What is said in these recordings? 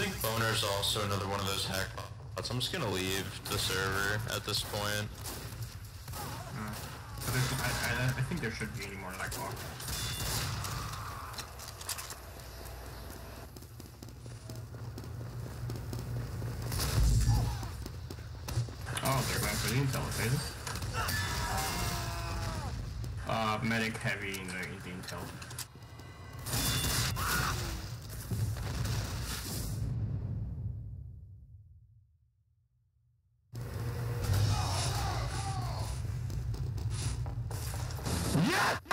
I think Boner's also another one of those hack bots. I'm just gonna leave the server at this point. But I, I, I think there should be any more like bots. Oh, they're for the intel phase. Uh, medic heavy in the intel. Still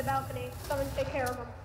the balcony. Someone take care of him.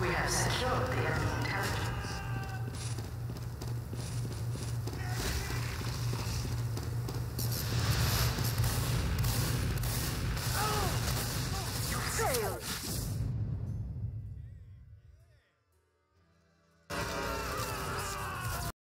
We have secured the enemy intelligence.